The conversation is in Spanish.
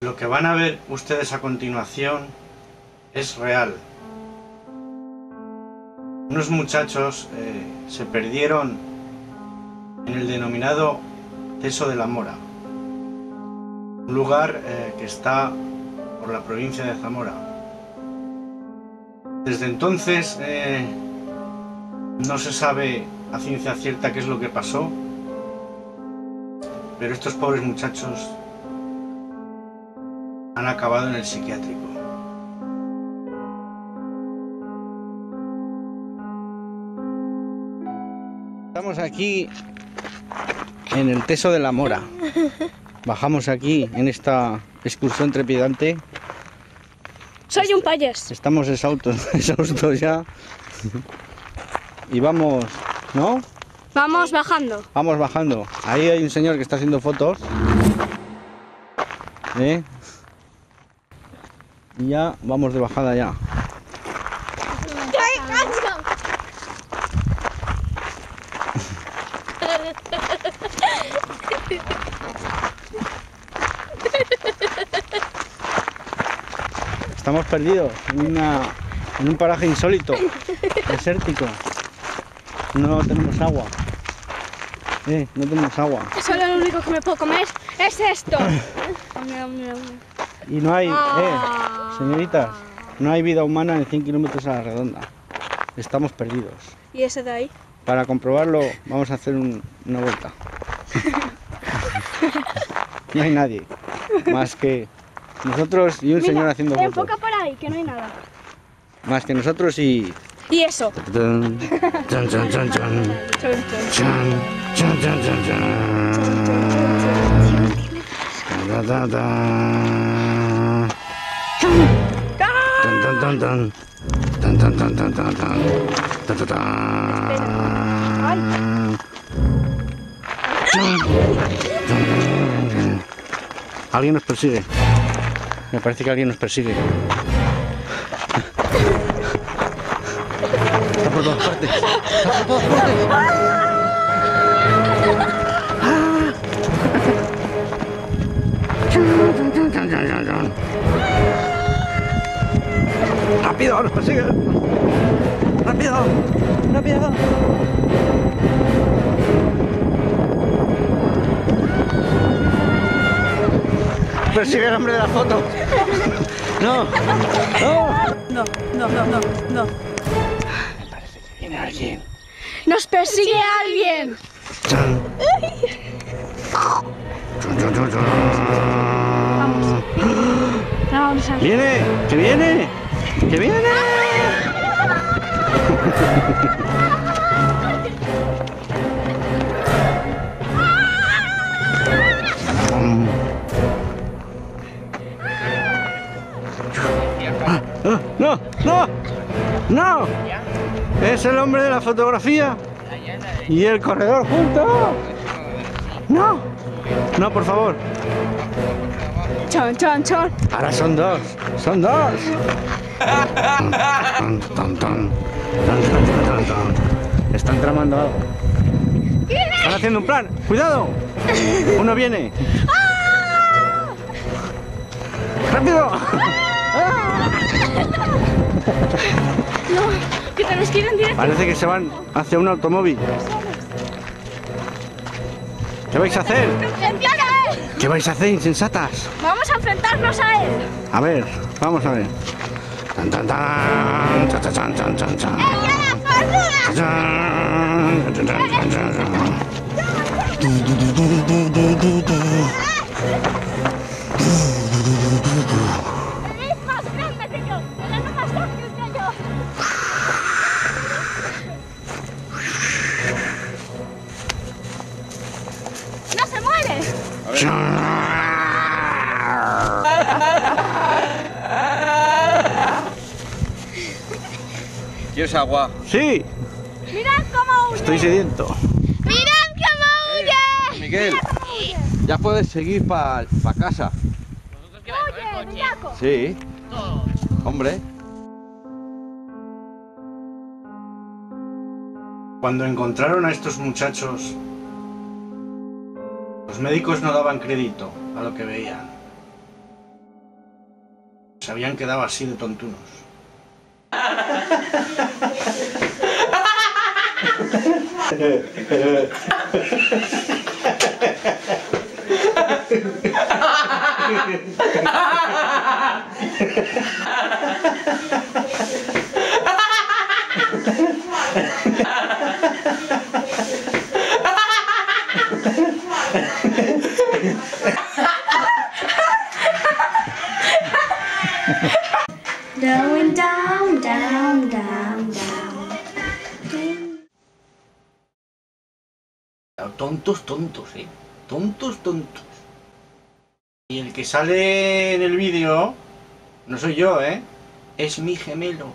Lo que van a ver ustedes a continuación es real. Unos muchachos eh, se perdieron en el denominado Teso de la Mora, un lugar eh, que está por la provincia de Zamora. Desde entonces eh, no se sabe a ciencia cierta qué es lo que pasó, pero estos pobres muchachos han acabado en el psiquiátrico. Estamos aquí en el Teso de la Mora. Bajamos aquí en esta excursión trepidante. Soy un payas. Estamos exhaustos, exhaustos ya. Y vamos, ¿no? Vamos bajando. Vamos bajando. Ahí hay un señor que está haciendo fotos. ¿Eh? Y ya vamos de bajada ya. Estamos perdidos en, una, en un paraje insólito, desértico. No tenemos agua. Eh, no tenemos agua. Solo lo único que me puedo comer es esto. Y no hay, eh, Ah. señoritas, no hay vida humana en 100 kilómetros a la redonda. Estamos perdidos. ¿Y ese de ahí? Para comprobarlo, vamos a hacer un- una vuelta. No hay nadie, más que nosotros y un señor haciendo fotos. enfoca por ahí, que no hay nada. Más que nosotros y... ¿Y eso? Da, da, da. Tan, tan, tan, tan. Tan, tan, tan, tan, tan. Alguien nos persigue. Me parece que alguien nos persigue. Está por todas partes. Está por todas partes. ¡Rápido! ¡Nos persigue! ¡Rápido! ¡Rápido! Persigue el hombre de la foto. No, no. No, no, no, no, no. Viene alguien. ¡Nos persigue alguien! Vamos a ver. ¡Viene! ¡Que viene! ¡Que viene! Ah, ah, ¡No! ¡No! ¡No! Es el hombre de la fotografía y el corredor juntos. ¡No! No, por favor. Chon, chon, chon. Ahora son dos, son dos. Están tramando algo. Están haciendo un plan. ¡Cuidado! Uno viene. ¡Rápido! No, que te nos quieren directo. Parece que se van hacia un automóvil. ¿Qué vais a hacer? ¿Qué vais a hacer, insensatas? Vamos a enfrentarnos a él. A ver, vamos a ver. タンタンタンタタタンンンンンンンンン ¿Quieres agua? Sí, ¡Mirad cómo huye! estoy sediento. ¡Mirad cómo huye! Miguel, ya puedes seguir para casa. ¡Huye, Millaco! Sí. Hombre. Cuando encontraron a estos muchachos, los médicos no daban crédito a lo que veían. Se habían quedado así de tontunos. Going down, Tontos, tontos, eh. Tontos, tontos. Y el que sale en el vídeo, no soy yo, eh. Es mi gemelo.